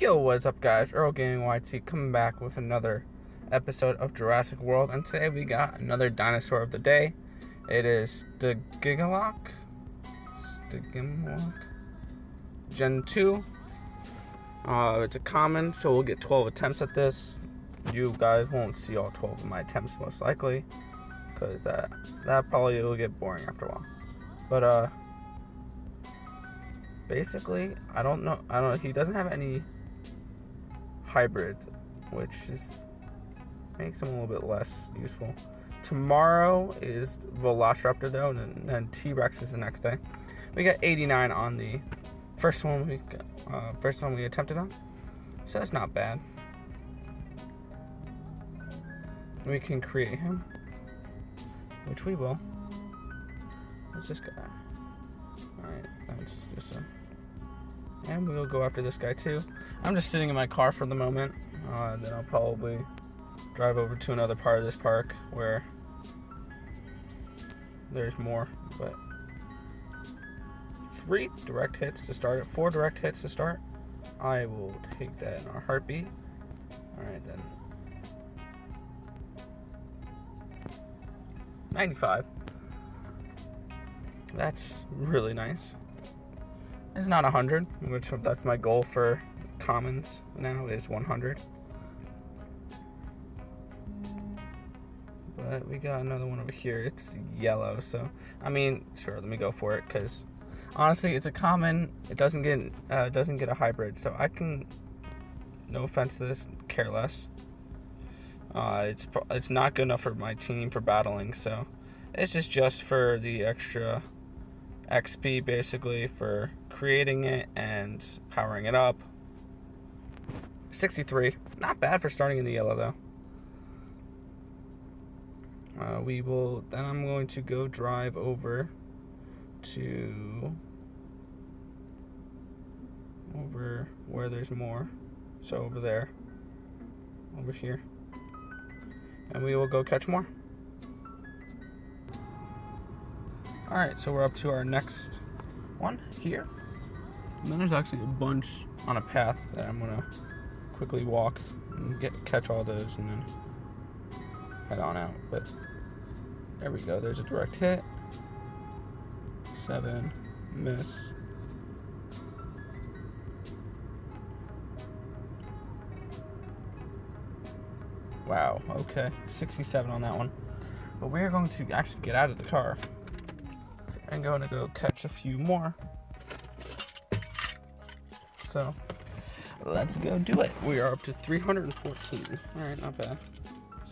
Yo, what's up, guys? Earle Gaming YT coming back with another episode of Jurassic World, and today we got another dinosaur of the day. It is the Stygimoloch, Gen 2. Uh, it's a common, so we'll get 12 attempts at this. You guys won't see all 12 of my attempts most likely, because that that probably will get boring after a while. But uh, basically, I don't know. I don't. He doesn't have any hybrid, which is makes them a little bit less useful. Tomorrow is Velociraptor though, and then T Rex is the next day. We got 89 on the first one we uh, first one we attempted on, so that's not bad. We can create him, which we will. What's this guy? Alright, that's just a. And we'll go after this guy too. I'm just sitting in my car for the moment. Uh, then I'll probably drive over to another part of this park where there's more. But three direct hits to start. Four direct hits to start. I will take that in a heartbeat. Alright then. 95. That's really nice. It's not 100, which that's my goal for commons now is 100. But we got another one over here. It's yellow, so I mean, sure, let me go for it because honestly, it's a common. It doesn't get uh, doesn't get a hybrid, so I can. No offense to this, care less. Uh, it's it's not good enough for my team for battling, so it's just just for the extra XP basically for creating it and powering it up. 63. Not bad for starting in the yellow though. Uh, we will then I'm going to go drive over to over where there's more. So over there. Over here. And we will go catch more. Alright, so we're up to our next one here. And then there's actually a bunch on a path that I'm gonna quickly walk and get catch all those and then head on out. But there we go, there's a direct hit. Seven, miss. Wow, okay. 67 on that one. But we're going to actually get out of the car and going to go catch a few more. So let's go do it. We are up to 314. All right, not bad.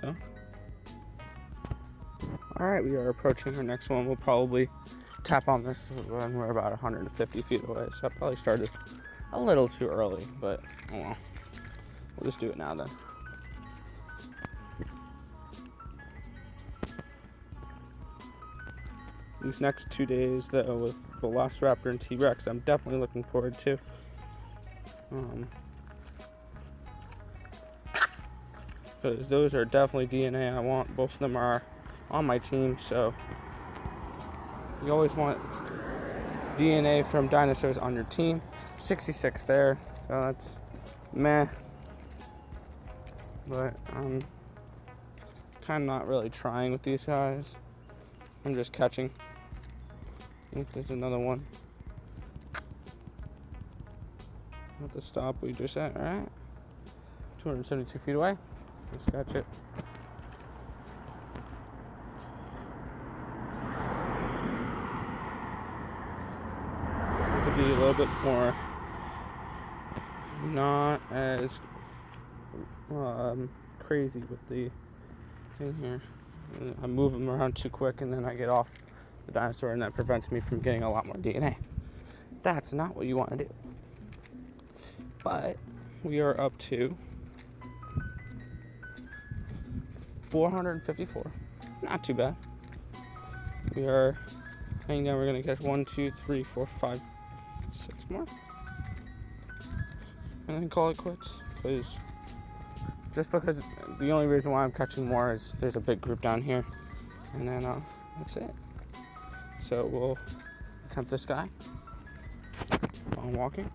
So, all right, we are approaching our next one. We'll probably tap on this when we're about 150 feet away. So I probably started a little too early, but oh well. We'll just do it now then. These next two days though with Velociraptor and T-Rex I'm definitely looking forward to. Um, because those are definitely DNA I want. Both of them are on my team, so you always want DNA from dinosaurs on your team. 66 there, so that's meh. But I'm kind of not really trying with these guys. I'm just catching. There's another one. At the stop we just at, alright. 272 feet away. Let's catch it. To be a little bit more not as um, crazy with the thing here. I move them around too quick and then I get off the dinosaur and that prevents me from getting a lot more DNA. That's not what you want to do. But we are up to 454. Not too bad. We are hanging down. We're going to catch one, two, three, four, five, six more. And then call it quits. Because just because the only reason why I'm catching more is there's a big group down here. And then uh, that's it. So we'll attempt this guy while I'm walking.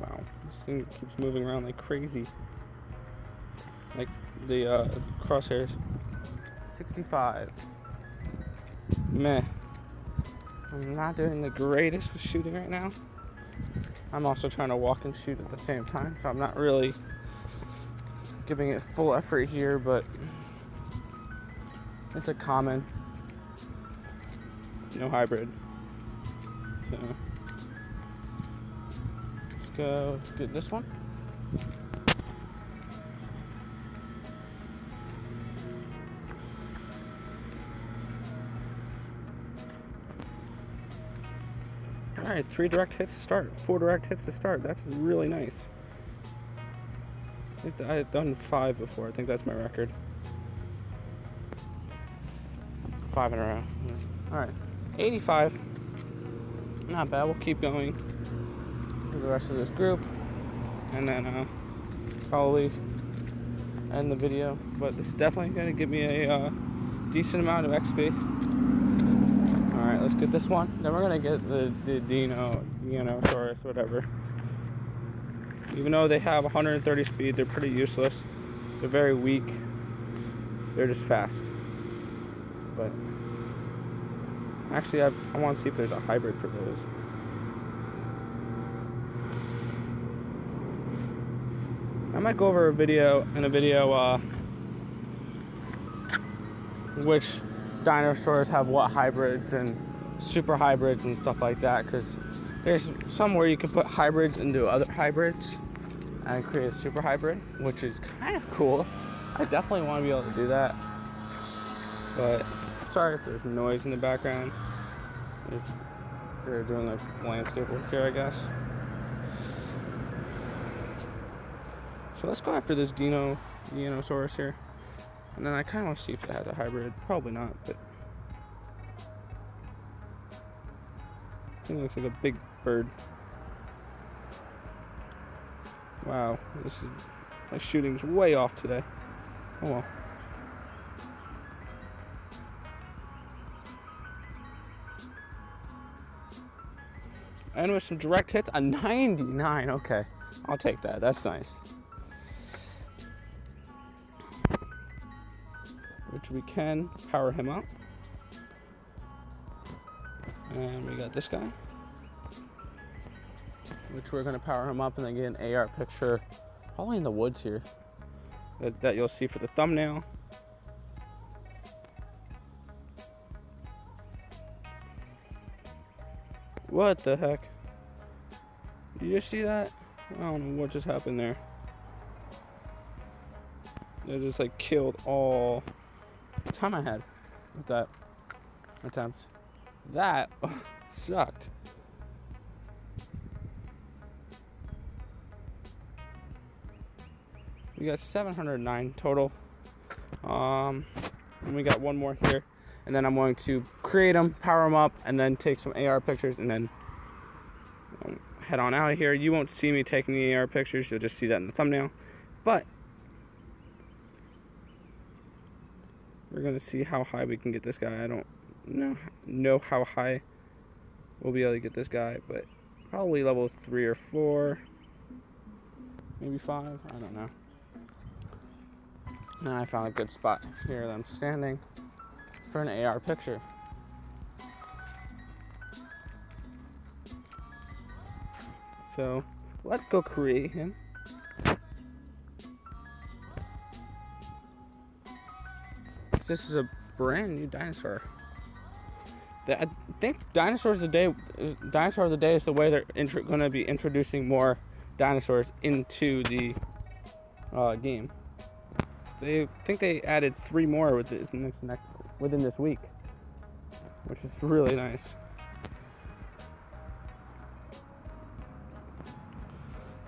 Wow, this thing keeps moving around like crazy. Like the uh, crosshairs. 65. Meh. I'm not doing the greatest with shooting right now. I'm also trying to walk and shoot at the same time, so I'm not really giving it full effort here, but it's a common, no hybrid. So let's go get this one. Right, three direct hits to start, four direct hits to start. That's really nice. I think I've done five before. I think that's my record. Five in a row. All right, 85. Not bad. We'll keep going the rest of this group, and then uh, probably end the video. But this is definitely going to give me a uh, decent amount of XP. Let's get this one. Then we're gonna get the, the Dino, Taurus, whatever. Even though they have 130 speed, they're pretty useless. They're very weak. They're just fast. But actually, I, I want to see if there's a hybrid for those. I might go over a video in a video uh, which dinosaurs have what hybrids and super hybrids and stuff like that because there's somewhere you can put hybrids into other hybrids and create a super hybrid which is kind of cool. I definitely want to be able to do that but sorry if there's noise in the background. They're doing like landscape work here i guess. So let's go after this dino dinosaurus here. And then I kind of want to see if it has a hybrid. Probably not, but it looks like a big bird. Wow, this is my shooting's way off today. Oh well. And with some direct hits, a 99. Okay, I'll take that. That's nice. which we can power him up. And we got this guy, which we're gonna power him up and then get an AR picture, probably in the woods here, that, that you'll see for the thumbnail. What the heck? Did you see that? I don't know what just happened there. They just like killed all the time I had with that attempt. That sucked. We got 709 total. Um, and we got one more here. And then I'm going to create them, power them up, and then take some AR pictures and then um, head on out of here. You won't see me taking the AR pictures, you'll just see that in the thumbnail. But We're gonna see how high we can get this guy. I don't know know how high we'll be able to get this guy, but probably level three or four, maybe five. I don't know. Now I found a good spot here that I'm standing for an AR picture. So let's go create him. this is a brand new dinosaur. I think dinosaurs of the day, dinosaur of the day is the way they're going to be introducing more dinosaurs into the uh, game. They think they added three more with this next, next, within this week, which is really nice.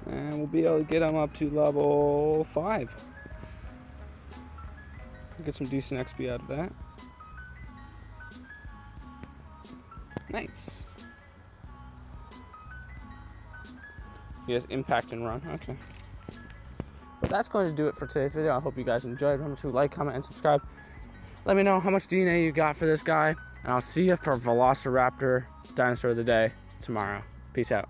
And we'll be able to get them up to level five. Get some decent XP out of that. Nice. Yes, impact and run. Okay. But that's going to do it for today's video. I hope you guys enjoyed. Remember to like, comment, and subscribe. Let me know how much DNA you got for this guy. And I'll see you for Velociraptor Dinosaur of the Day tomorrow. Peace out.